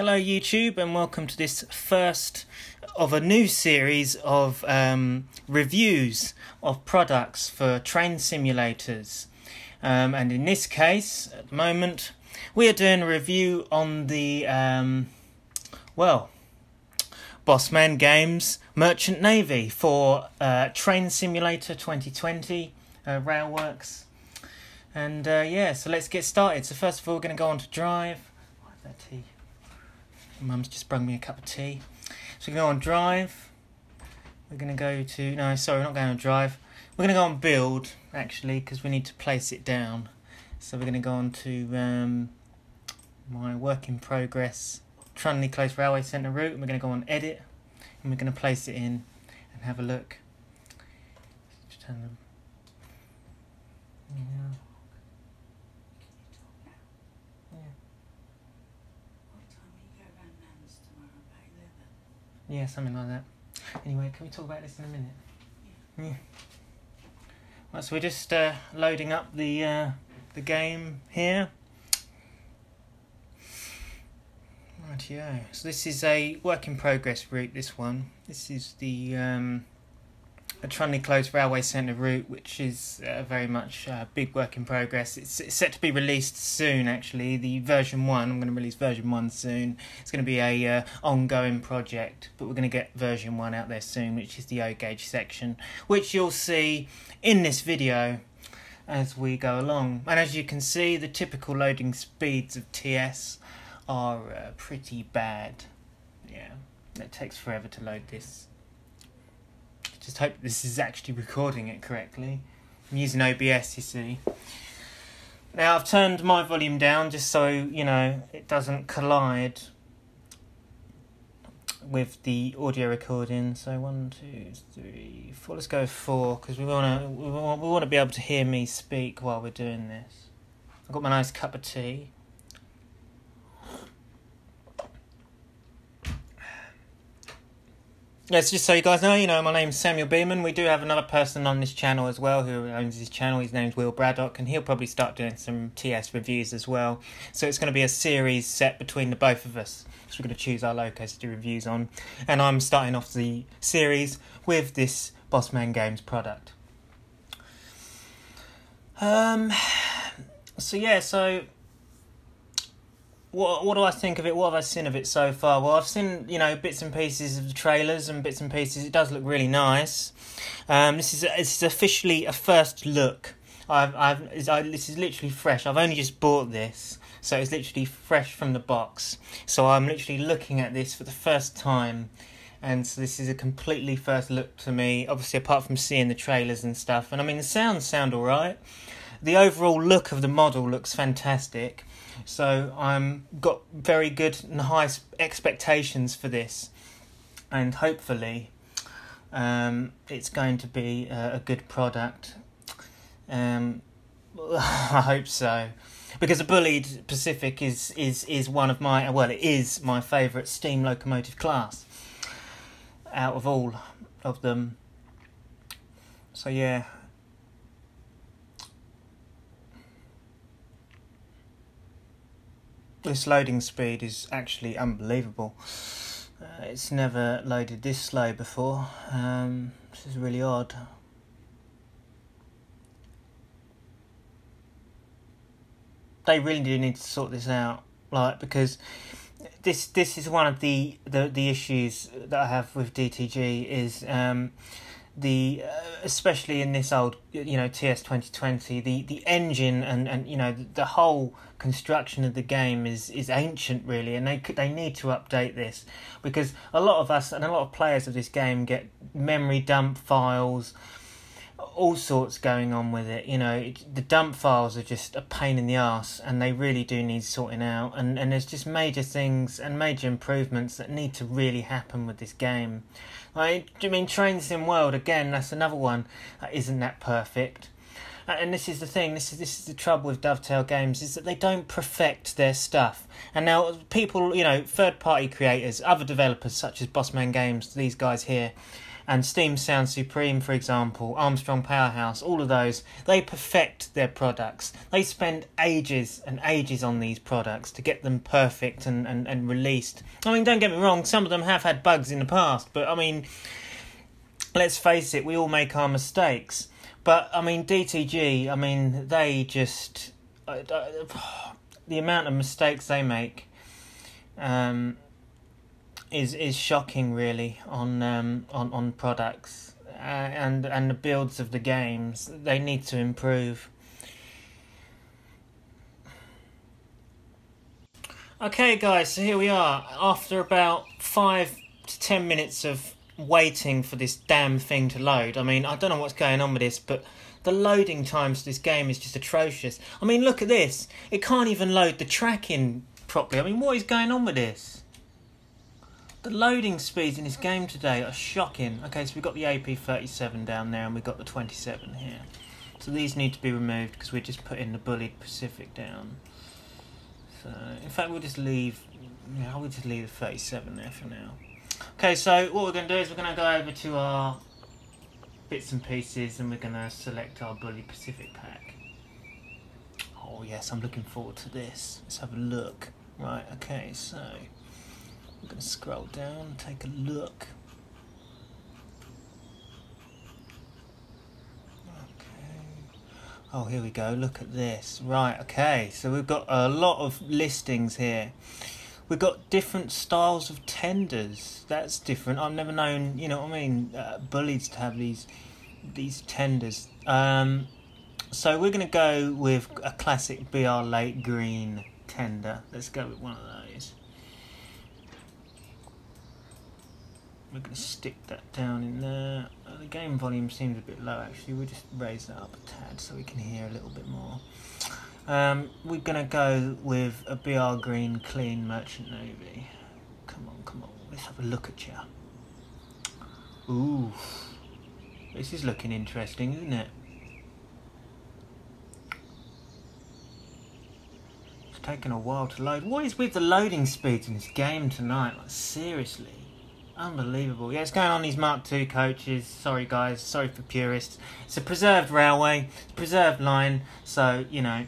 Hello, YouTube, and welcome to this first of a new series of um, reviews of products for train simulators. Um, and in this case, at the moment, we are doing a review on the, um, well, Bossman Games Merchant Navy for uh, Train Simulator 2020, uh, Railworks. And uh, yeah, so let's get started. So, first of all, we're going to go on to drive. Mum's just brung me a cup of tea. So, we're going to go on drive. We're going to go to. No, sorry, we're not going on drive. We're going to go on build, actually, because we need to place it down. So, we're going to go on to um, my work in progress Trunley Close Railway Centre route. We're going to go on edit and we're going to place it in and have a look. Just turn them. Yeah. Yeah, something like that. Anyway, can we talk about this in a minute? Yeah. yeah. Right, so we're just uh, loading up the uh, the game here. Rightio. So this is a work in progress route. This one. This is the um, a Trunley Close Railway Centre route, which is uh, very much a big work in progress. It's, it's, set to be released soon, actually. The version one, I'm going to release version one soon. It's going to be a uh, ongoing project, but we're going to get version one out there soon, which is the O gauge section, which you'll see in this video as we go along. And as you can see, the typical loading speeds of TS are uh, pretty bad. Yeah, it takes forever to load this just hope this is actually recording it correctly. I'm using OBS, you see. Now I've turned my volume down just so, you know, it doesn't collide with the audio recording. So one, two, three, four. Let's go four because we wanna we want we want to be able to hear me speak while we're doing this. I've got my nice cup of tea. Yes, just so you guys know, you know, my name's Samuel Beeman. We do have another person on this channel as well who owns this channel. His name's Will Braddock, and he'll probably start doing some TS reviews as well. So it's going to be a series set between the both of us. So we're going to choose our locos to do reviews on. And I'm starting off the series with this Bossman Games product. Um, so yeah, so what what do I think of it? What have I seen of it so far? Well, I've seen you know bits and pieces of the trailers and bits and pieces. It does look really nice. Um, this is this is officially a first look. I've I've I, this is literally fresh. I've only just bought this, so it's literally fresh from the box. So I'm literally looking at this for the first time, and so this is a completely first look to me. Obviously, apart from seeing the trailers and stuff, and I mean the sounds sound alright. The overall look of the model looks fantastic. So I'm got very good and high expectations for this, and hopefully, um, it's going to be a, a good product. Um, I hope so, because the Bullied Pacific is is is one of my well, it is my favourite steam locomotive class out of all of them. So yeah, this loading speed is actually unbelievable. Uh, it's never loaded this slow before. Um, this is really odd. They really do need to sort this out, like because this this is one of the the, the issues that I have with DTG is um, the uh, especially in this old you know TS twenty twenty the the engine and and you know the, the, whole construction of the game is is ancient really and they they need to update this because a lot of us and a lot of players of this game get memory dump files all sorts going on with it you know it, the dump files are just a pain in the ass and they really do need sorting out and and there's just major things and major improvements that need to really happen with this game I, I mean, Train Sim World again. That's another one that isn't that perfect. And this is the thing. This is this is the trouble with Dovetail games is that they don't perfect their stuff. And now people, you know, third party creators, other developers such as Bossman Games, these guys here, and Steam Sound Supreme, for example, Armstrong Powerhouse, all of those, they perfect their products. They spend ages and ages on these products to get them perfect and, and, and released. I mean, don't get me wrong, some of them have had bugs in the past, but I mean, let's face it, we all make our mistakes. But I mean, DTG, I mean, they just. Uh, uh, the amount of mistakes they make um, is is shocking, really, on um, on on products uh, and and the builds of the games. They need to improve. Okay, guys, so here we are. After about five to ten minutes of waiting for this damn thing to load. I mean, I don't know what's going on with this, but the loading times for this game is just atrocious. I mean, look at this. It can't even load the tracking properly. I mean, what is going on with this? The loading speeds in this game today are shocking. Okay, so we've got the AP37 down there and we've got the 27 here. So these need to be removed because we're just putting the Bullied Pacific down. So, in fact, we'll just leave, yeah, we'll just leave the 37 there for now. Okay, so what we're going to do is we're going to go over to our bits and pieces and we're going to select our Bullied Pacific pack. Oh yes, I'm looking forward to this. Let's have a look. Right, okay, so I'm going to scroll down and take a look. Okay. Oh, here we go. Look at this. Right, okay. So we've got a lot of listings here. We've got different styles of tenders. That's different. I've never known, you know what I mean, uh, bullies to have these these tenders. Um, so we're going to go with a classic BR Late Green tender. Let's go with one of those. We're going to stick that down in there. Uh, the game volume seems a bit low actually. We'll just raise that up a tad so we can hear a little bit more. Um, we're going to go with a BR Green Clean Merchant Navy. Come on, come on. Let's have a look at you. Ooh. This is looking interesting, isn't it? It's taken a while to load. What is with the loading speeds in this game tonight? Like, seriously. Unbelievable. Yeah, it's going on these Mark II coaches. Sorry, guys. Sorry for purists. It's a preserved railway, preserved line. So, you know,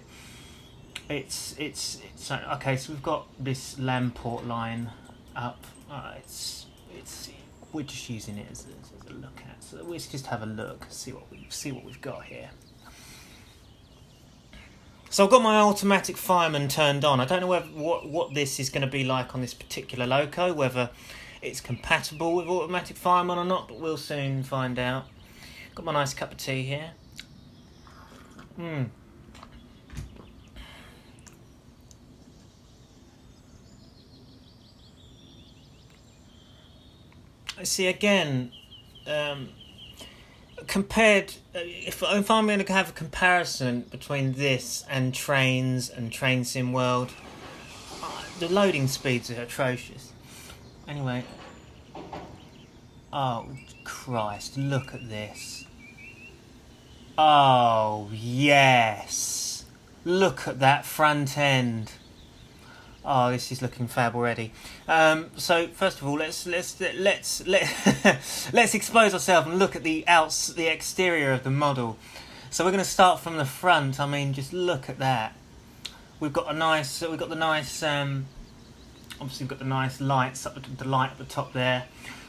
it's, it's, it's okay, so we've got this Lamport line up. Uh, it's, it's, we're just using it as a, as a look at. So let's just have a look, see what we see what we've got here. So I've got my automatic fireman turned on. I don't know whether, what, what this is going to be like on this particular loco, whether it's compatible with automatic fireman or not, but we'll soon find out. Got my nice cup of tea here. Hmm. See again, um, compared uh, if, if I'm going to have a comparison between this and trains and train sim world uh, the loading speeds are atrocious anyway oh christ look at this oh yes look at that front end Oh, this is looking fab already. Um, so first of all, let's let's let's let let's expose ourselves and look at the outs the exterior of the model. So we're going to start from the front. I mean, just look at that. We've got a nice. We've got the nice. Um, obviously, we've got the nice lights up the light at the top there.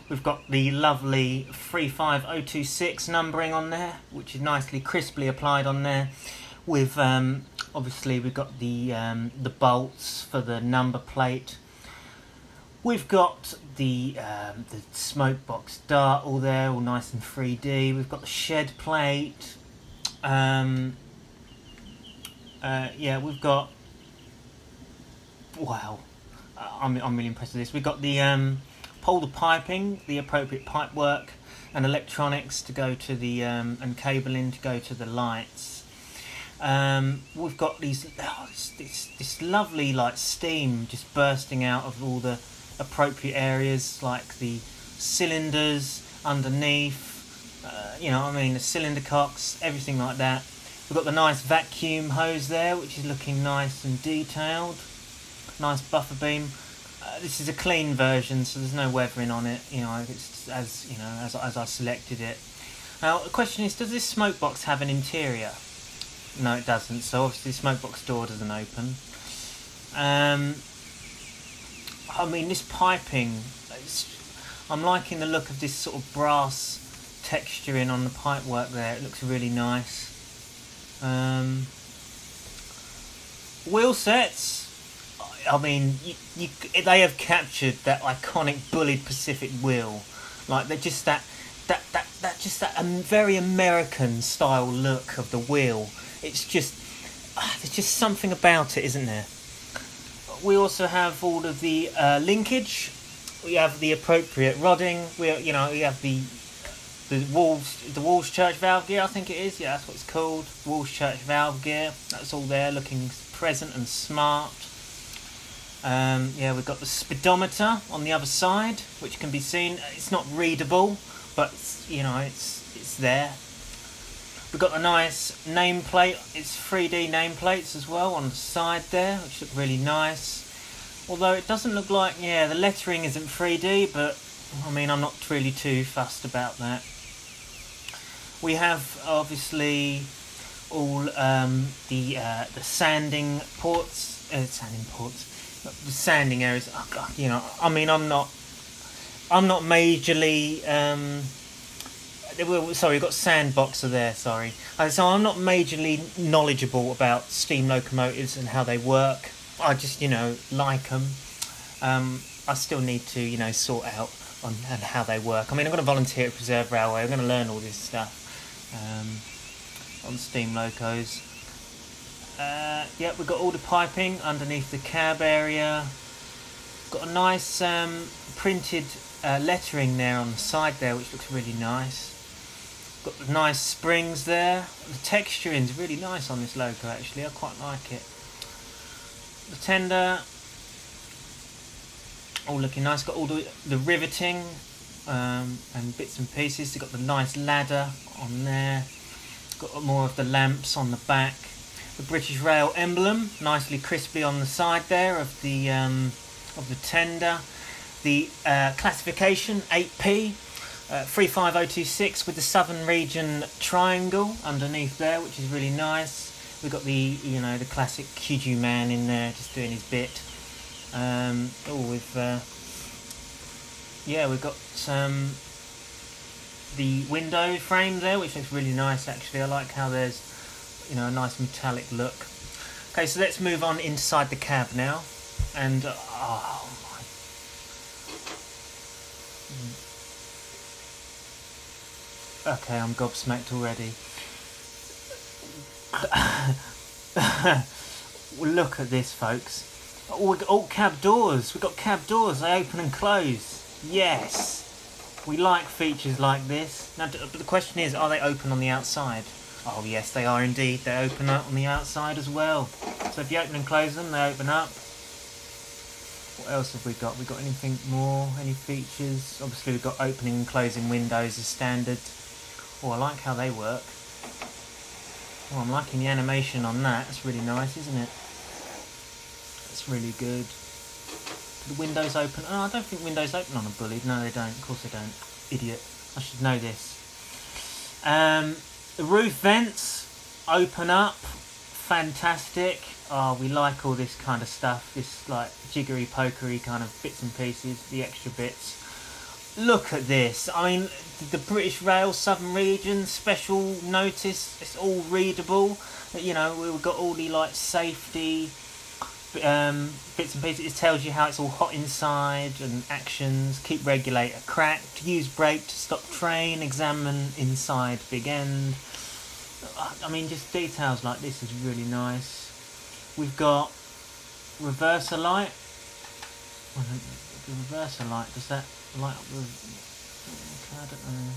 We've got the lovely 35026 numbering on there, which is nicely crisply applied on there, with um, obviously we've got the um, the bolts for the number plate. We've got the um, the smoke box dart all there, all nice and 3D. We've got the shed plate. Um, uh, yeah, we've got. Wow, I'm I'm really impressed with this. We've got the um, the piping, the appropriate pipe work, and electronics to go to the um, and cabling to go to the lights. Um, we've got these oh, this, this, this lovely like steam just bursting out of all the appropriate areas like the cylinders underneath uh, you know I mean the cylinder cocks everything like that we've got the nice vacuum hose there which is looking nice and detailed nice buffer beam Uh, this is a clean version, so there's no weathering on it. You know, it's as you know as as I selected it. Now the question is, does this smoke box have an interior? No, it doesn't. So obviously, the smoke box door doesn't open. Um, I mean, this piping. I'm liking the look of this sort of brass texturing on the pipe work there. It looks really nice. Um, wheel sets. I mean, you, you, they have captured that iconic Bullied Pacific wheel, like they're just that, that, that, that just that um, very American style look of the wheel. It's just, uh, there's just something about it, isn't there? We also have all of the uh, linkage. We have the appropriate rodding. We, you know, we have the the Wolves, the Walschaerts valve gear, I think it is. Yeah, that's what it's called. Walschaerts valve gear. That's all there, looking present and smart. Um, yeah, we've got the speedometer on the other side, which can be seen. It's not readable, but you know, it's it's there. We've got a nice nameplate. It's 3D nameplates as well on the side there, which look really nice. Although it doesn't look like, yeah, the lettering isn't 3D, but I mean, I'm not really too fussed about that. We have obviously all um, the uh, the sanding ports, uh, sanding ports, the sanding areas. Oh you know, I mean, I'm not, I'm not majorly. Um, sorry, we've got sandboxer there. Sorry, uh, so I'm not majorly knowledgeable about steam locomotives and how they work. I just, you know, like them. Um, I still need to, you know, sort out on how they work. I mean, I'm going to volunteer at Preserve Railway. I'm going to learn all this stuff um, on steam locos. Uh, yeah, we've got all the piping underneath the cab area. Got a nice um, printed uh, lettering there on the side there, which looks really nice. Got the nice springs there. The texturing is really nice on this logo actually. I quite like it. The tender, all looking nice. Got all the the riveting um, and bits and pieces. You've got the nice ladder on there. Got more of the lamps on the back. The British Rail emblem, nicely crisply on the side there of the um, of the tender. The uh, classification 8P, uh, 35026 with the Southern Region triangle underneath there, which is really nice. We've got the you know the classic Kuju man in there, just doing his bit. Um, oh, with uh, yeah, we've got um, the window frame there, which looks really nice actually. I like how there's, you know, a nice metallic look. Okay, so let's move on inside the cab now. And, uh, oh my... Okay, I'm gobsmacked already. look at this, folks. Oh, we got all cab doors. We've got cab doors. They open and close. Yes! We like features like this. Now, the question is, are they open on the outside? Oh yes, they are indeed. They open up on the outside as well. So if you open and close them, they open up. What else have we got? We got anything more? Any features? Obviously we've got opening and closing windows as standard. Oh, I like how they work. Oh, I'm liking the animation on that. That's really nice, isn't it? That's really good the windows open. Oh, I don't think windows open on a Bullied. No, they don't. Of course they don't. Idiot. I should know this. Um, the roof vents open up. Fantastic. Oh, we like all this kind of stuff. This like jiggery pokery kind of bits and pieces. The extra bits. Look at this. I mean, the British Rail Southern Region special notice. It's all readable. You know, we've got all the like safety um, bits and pieces. It tells you how it's all hot inside and actions. Keep regulator cracked. Use brake to stop train. Examine inside big end. I mean, just details like this is really nice. We've got reverser light. The reverser light does that light up the? I don't know.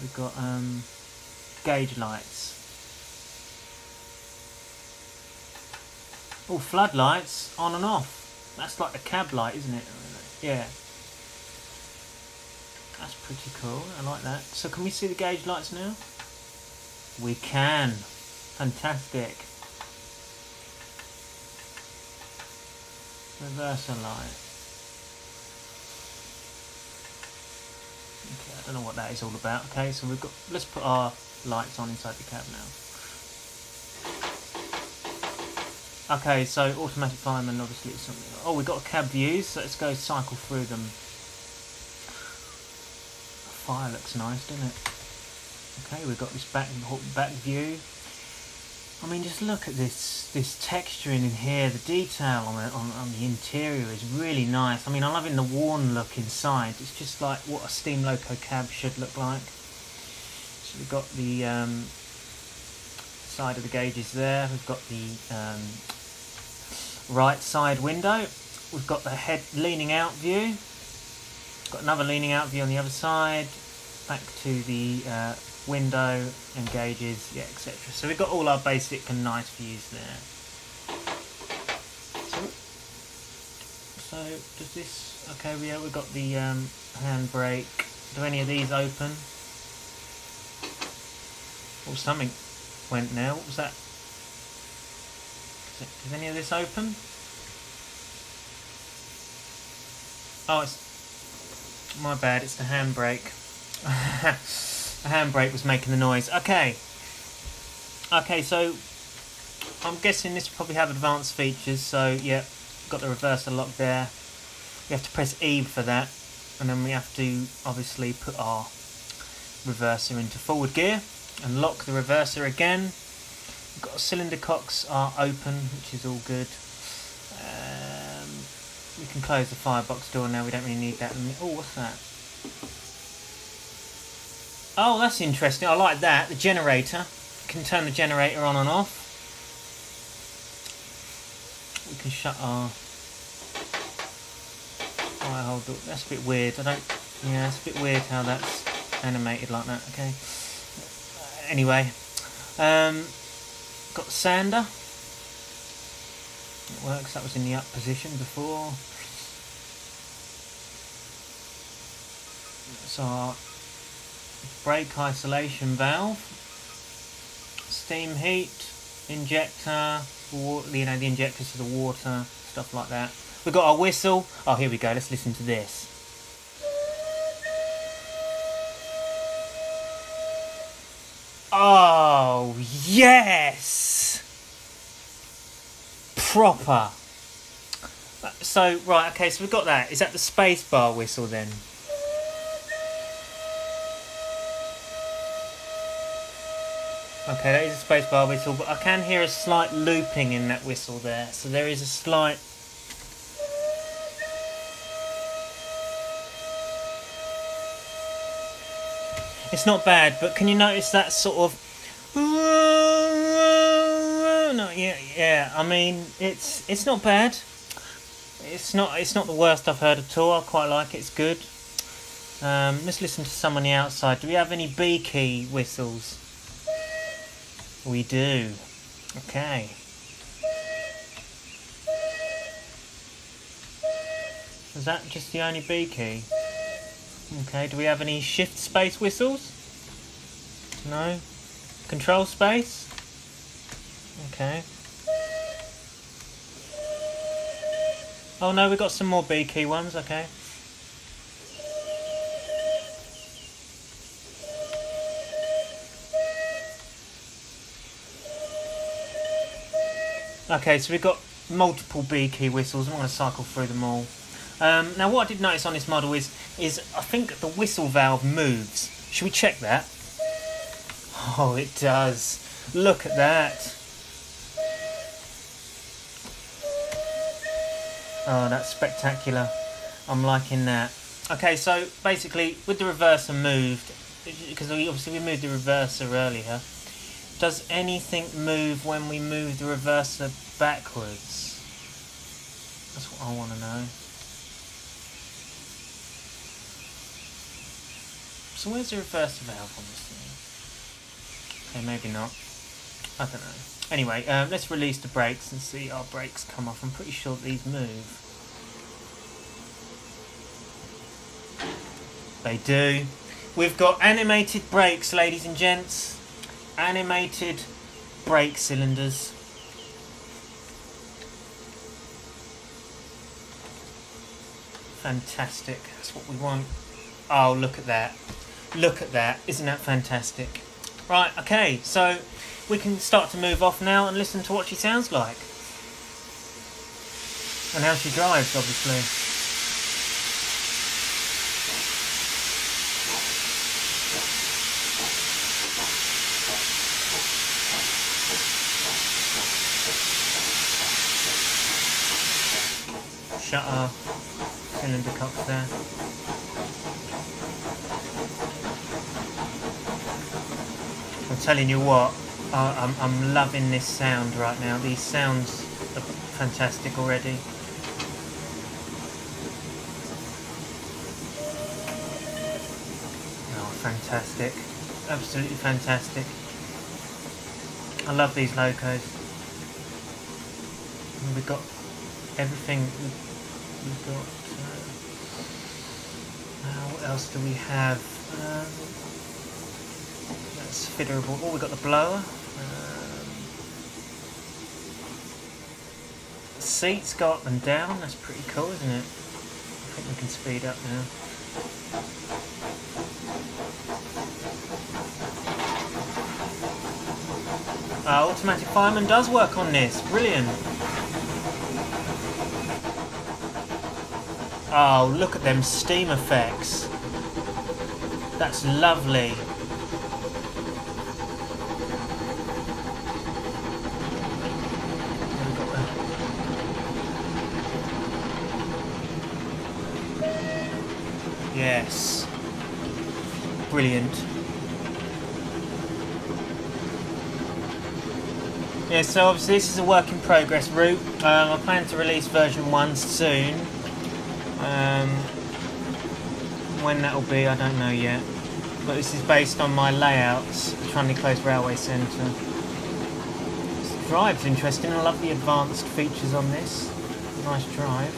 We've got um, gauge lights. Oh, floodlights on and off. That's like the cab light, isn't it? Yeah. That's pretty cool. I like that. So can we see the gauge lights now? We can. Fantastic. Reverse light. Okay, I don't know what that is all about. Okay, so we've got, let's put our lights on inside the cab now. Okay, so automatic fireman obviously it's something. Oh, we've got a cab views, so let's go cycle through them. Fire looks nice, doesn't it? Okay, we've got this back back view. I mean, just look at this this texturing in here. The detail on it on, on the interior is really nice. I mean, I'm loving the worn look inside. It's just like what a steam loco cab should look like. So we've got the um, side of the gauges there. We've got the um, right side window. We've got the head leaning out view. Got another leaning out view on the other side. Back to the uh, window and gauges, yeah, etc. So we've got all our basic and nice views there. So, does this? Okay, yeah, we've got the um, handbrake. Do any of these open? Oh, something went now. What was that? Is any of this open? Oh, it's my bad. It's the handbrake. the handbrake was making the noise. Okay. Okay, so I'm guessing this will probably have advanced features. So yeah, got the reverser lock there. We have to press E for that, and then we have to obviously put our reverser into forward gear and lock the reverser again got cylinder cocks are open, which is all good. Um, we can close the firebox door now. We don't really need that. Oh, what's that? Oh, that's interesting. I like that. The generator. Can turn the generator on and off. We can shut our fire hole door. That's a bit weird. I don't. Yeah, it's a bit weird how that's animated like that. Okay. Anyway, um, got the sander. It works, that was in the up position before. That's our brake isolation valve. Steam heat, injector, water, you know, the injectors for the water, stuff like that. We've got our whistle. Oh, here we go, let's listen to this. Oh, yes! Proper. So, right, okay, so we've got that. Is that the space bar whistle then? Okay, that is a space bar whistle, but I can hear a slight looping in that whistle there. So there is a slight It's not bad, but can you notice that sort of? No, yeah, yeah. I mean, it's it's not bad. It's not it's not the worst I've heard at all. I quite like it. It's good. Um, let's listen to some on the outside. Do we have any B key whistles? We do. Okay. Is that just the only B key? Okay, do we have any shift space whistles? No? Control space? Okay. Oh no, we've got some more B key ones, okay. Okay, so we've got multiple B key whistles. I'm going to cycle through them all. Um, now, what I did notice on this model is, is I think the whistle valve moves. Should we check that? Oh, it does. Look at that. Oh, that's spectacular. I'm liking that. Okay, so basically, with the reverser moved, because obviously we moved the reverser earlier, does anything move when we move the reverser backwards? That's what I want to know. So where's the reverse valve on this thing? Okay, maybe not. I don't know. Anyway, um, let's release the brakes and see our brakes come off. I'm pretty sure these move. They do. We've got animated brakes, ladies and gents. Animated brake cylinders. Fantastic. That's what we want. Oh, look at that. Look at that. Isn't that fantastic? Right, okay, so we can start to move off now and listen to what she sounds like. And how she drives, obviously. Shutter, cylinder cocks there. Telling you what, I'm, I'm loving this sound right now. These sounds are fantastic already. Oh, fantastic. Absolutely fantastic. I love these locos. we've got everything. We've got. Uh, what else do we have? Um, configurable. Oh, we got the blower. Um, seats go up and down. That's pretty cool, isn't it? I think we can speed up now. Uh, automatic fireman does work on this. Brilliant. Oh, look at them steam effects. That's lovely. Yes. Brilliant. Yeah, so obviously this is a work in progress route. Um, I plan to release version 1 soon. Um, when that'll be, I don't know yet. But this is based on my layouts, Tranley Close Railway Centre. This drive's interesting, I love the advanced features on this. Nice drive.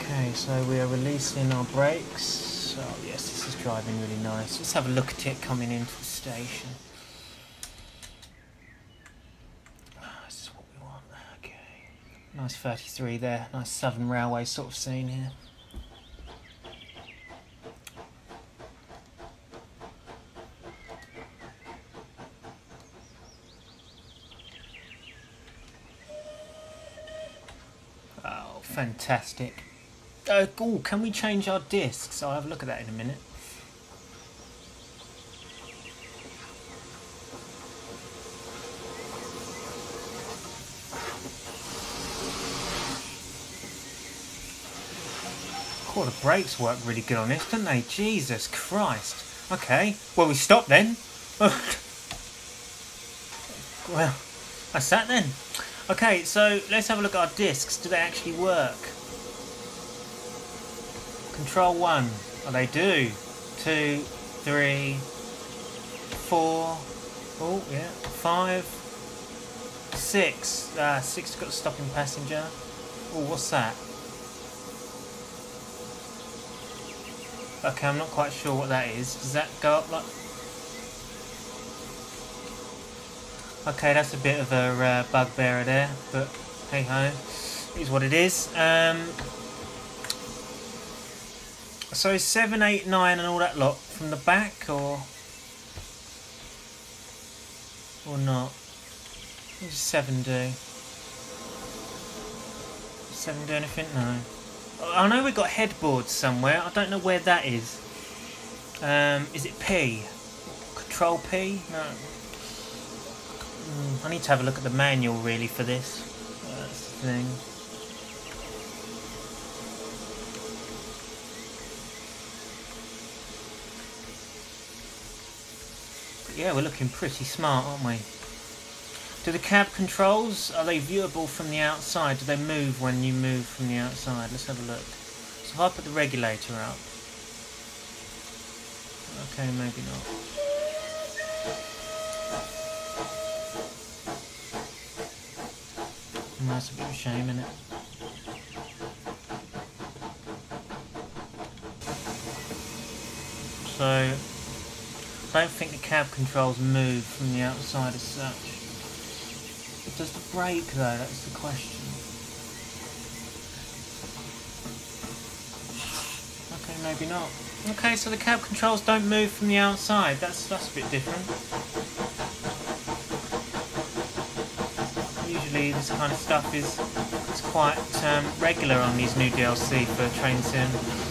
Okay, so we are releasing our brakes. So yes, this is driving really nice. Let's have a look at it coming into the station. Ah, this is what we want. Okay. Nice 33 there. Nice Southern Railway sort of scene here. Oh, fantastic. Uh, oh, can we change our discs? I'll have a look at that in a minute. Oh, the brakes work really good on this, don't they? Jesus Christ. Okay, well we stop then. well, that's that then. Okay, so let's have a look at our discs. Do they actually work? Control 1. Oh, they do. Two, three, four. Oh, yeah. Five. Six. Ah, six got a stopping passenger. Oh, what's that? Okay, I'm not quite sure what that is. Does that go up like... Okay, that's a bit of a uh, bugbearer there, but hey ho, is what it is. Um, so seven, eight, nine, and all that lot from the back, or or not? What does seven do? Seven do anything? No. I know we've got headboards somewhere. I don't know where that is. Um, is it P? Control P? No. Mm, I need to have a look at the manual really for this. That's the thing. Yeah, we're looking pretty smart, aren't we? Do the cab controls, are they viewable from the outside? Do they move when you move from the outside? Let's have a look. So if I put the regulator up. Okay, maybe not. That's a bit of a shame, isn't it? So I don't think the cab controls move from the outside as such. Does the brake though? That's the question. Okay, maybe not. Okay, so the cab controls don't move from the outside. That's that's a bit different. Usually this kind of stuff is quite um, regular on these new DLC for Train Sim.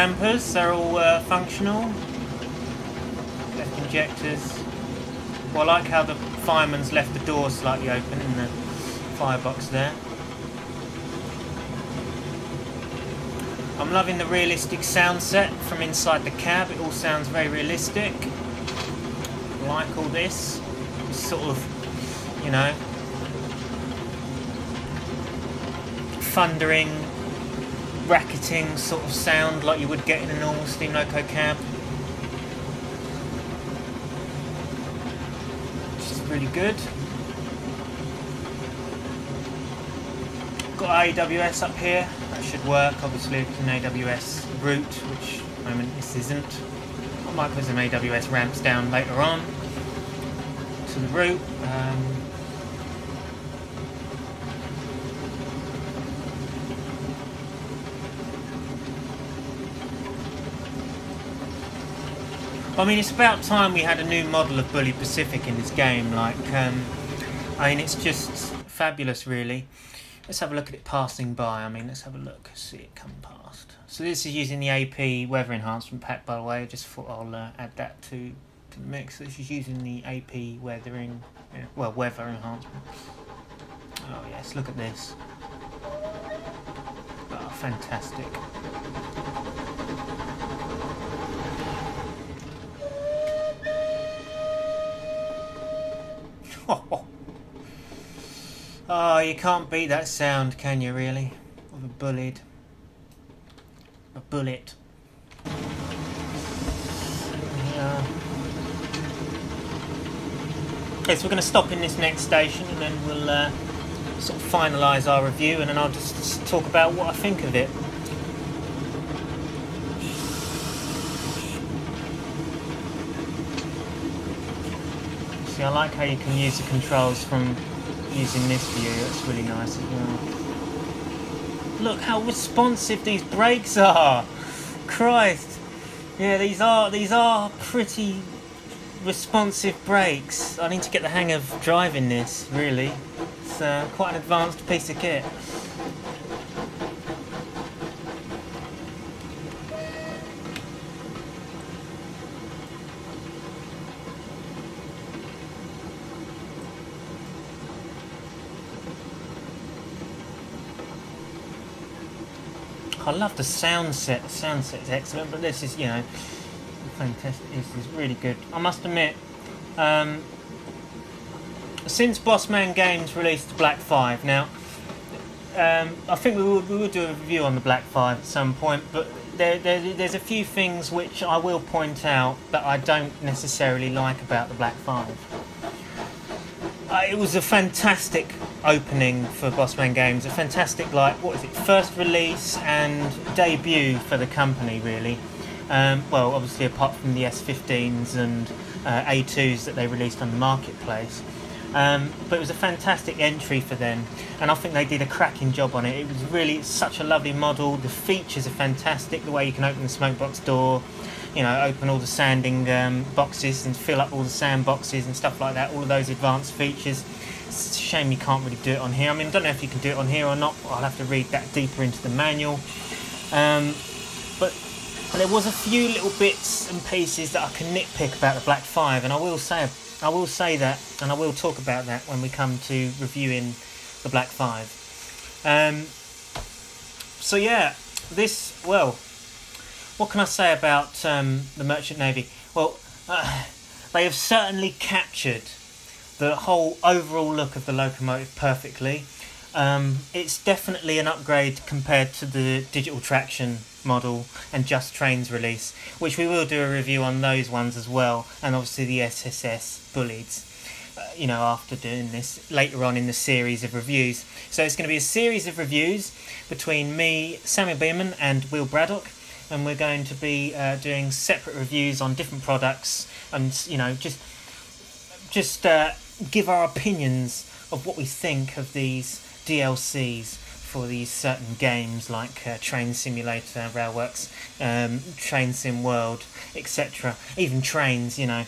Dampers, they're all uh, functional. Left injectors. Well, I like how the fireman's left the door slightly open in the firebox there. I'm loving the realistic sound set from inside the cab. It all sounds very realistic. Like all this. This sort of, you know, thundering racketing sort of sound like you would get in a normal Steam Loco cab. Which is really good. Got AWS up here. That should work. Obviously, it's an AWS route, which at the moment this isn't. I might put some AWS ramps down later on to the route. Um, I mean, it's about time we had a new model of Bullied Pacific in this game. Like, um, I mean, it's just fabulous, really. Let's have a look at it passing by. I mean, let's have a look, see it come past. So this is using the AP weather enhancement pack, by the way. I just thought I'll uh, add that to, to the mix. This is using the AP weathering, yeah, well, weather enhancement. Oh yes, look at this. Oh, fantastic. oh, you can't beat that sound, can you, really? Of a bullet. A bullet. Okay, so we're going to stop in this next station and then we'll uh, sort of finalise our review and then I'll just talk about what I think of it. I like how you can use the controls from using this view. That's really nice as well. Look how responsive these brakes are. Christ. Yeah, these are these are pretty responsive brakes. I need to get the hang of driving this, really. It's uh, quite an advanced piece of kit. I love the sound set. The sound set is excellent, but this is, you know, fantastic. This is really good. I must admit, um, since Bossman Games released Black 5, now, um, I think we will, we will do a review on the Black 5 at some point, but there, there, there's a few things which I will point out that I don't necessarily like about the Black 5. Uh, it was a fantastic opening for Bossman Games. A fantastic, like, what is it, first release and debut for the company, really. Um, well, obviously, apart from the S15s and uh, A2s that they released on the marketplace. Um, but it was a fantastic entry for them, and I think they did a cracking job on it. It was really such a lovely model. The features are fantastic. The way you can open the smoke box door, you know, open all the sanding um, boxes and fill up all the sand boxes and stuff like that. All of those advanced features. It's a shame you can't really do it on here. I mean, I don't know if you can do it on here or not. I'll have to read that deeper into the manual. Um, but there was a few little bits and pieces that I can nitpick about the Black Five, and I will say I will say that, and I will talk about that when we come to reviewing the Black Five. Um, so yeah, this well, what can I say about um, the Merchant Navy? Well, uh, they have certainly captured the whole overall look of the locomotive perfectly. Um, it's definitely an upgrade compared to the digital traction model and Just Trains release, which we will do a review on those ones as well, and obviously the SSS Bullies. you know, after doing this later on in the series of reviews. So it's going to be a series of reviews between me, Samuel Beerman, and Will Braddock, and we're going to be uh, doing separate reviews on different products, and you know, just just uh, give our opinions of what we think of these DLCs for these certain games like uh, Train Simulator, Railworks, um, Train Sim World, etc. Even trains, you know.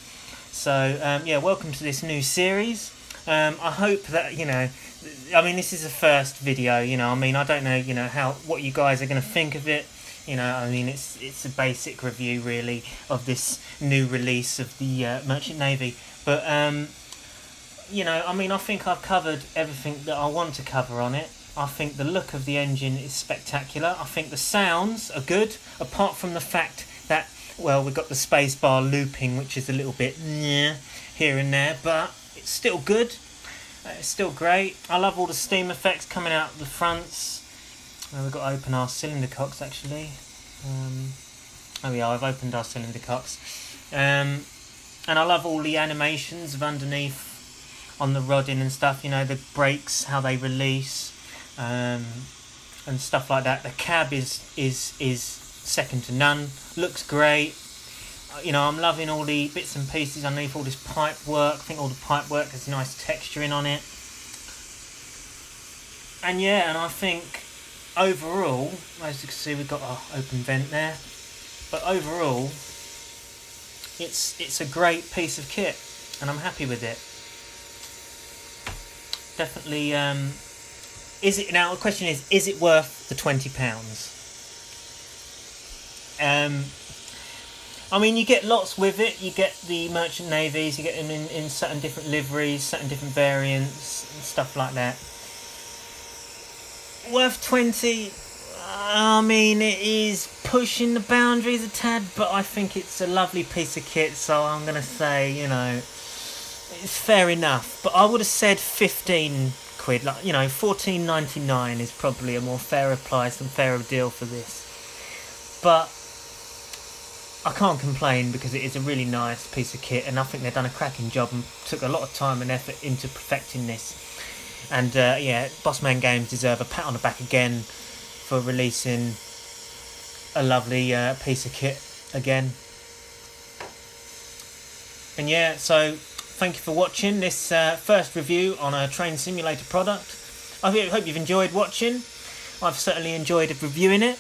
So um, yeah, welcome to this new series. Um, I hope that you know. I mean, this is the first video. You know, I mean, I don't know. You know how what you guys are going to think of it. You know, I mean, it's it's a basic review really of this new release of the uh, Merchant Navy. But um, you know, I mean, I think I've covered everything that I want to cover on it. I think the look of the engine is spectacular. I think the sounds are good, apart from the fact that, well, we've got the spacebar looping, which is a little bit yeah, here and there, but it's still good. Uh, it's still great. I love all the steam effects coming out of the fronts. We've got to open our cylinder cocks actually. Um, oh yeah, I've opened our cylinder cocks. Um, and I love all the animations of underneath on the rodding and stuff. You know the brakes, how they release um, and stuff like that. The cab is is is second to none. Looks great. You know, I'm loving all the bits and pieces underneath all this pipe work. I think all the pipe work has nice texturing on it. And yeah, and I think overall, as you can see, we've got our open vent there. But overall, it's it's a great piece of kit, and I'm happy with it. Definitely um, is it now? The question is: Is it worth the twenty pounds? Um, I mean, you get lots with it. You get the merchant navies. You get them in, in certain different liveries, certain different variants, and stuff like that. Worth twenty. I mean, it is pushing the boundaries a tad, but I think it's a lovely piece of kit. So I'm gonna say, you know, it's fair enough. But I would have said fifteen quid. Like you know, fourteen ninety nine is probably a more fairer price and fairer deal for this. But I can't complain because it is a really nice piece of kit, and I think they've done a cracking job and took a lot of time and effort into perfecting this. And uh, yeah, Bossman Games deserve a pat on the back again for releasing a lovely uh, piece of kit again. And yeah, so thank you for watching this uh, first review on a train simulator product. I hope you've enjoyed watching. I've certainly enjoyed reviewing it.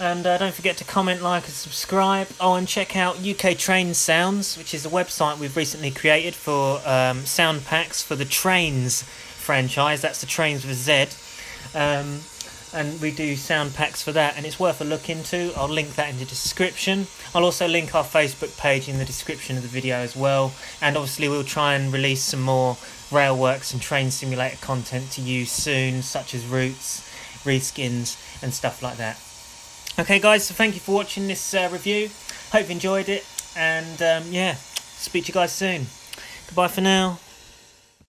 And uh, don't forget to comment, like, and subscribe. Oh, and check out UK Trainz Soundz, which is a website we've recently created for um, sound packs for the Trainz franchise. That's the Trainz with Z. Um, and we do sound packs for that and it's worth a look into. I'll link that in the description. I'll also link our facebook page in the description of the video as well. And obviously we'll try and release some more railworks and train simulator content to use soon such as routes reskins and stuff like that. Okay guys so thank you for watching this uh, review. Hope you enjoyed it. And um, yeah speak to you guys soon. Goodbye for now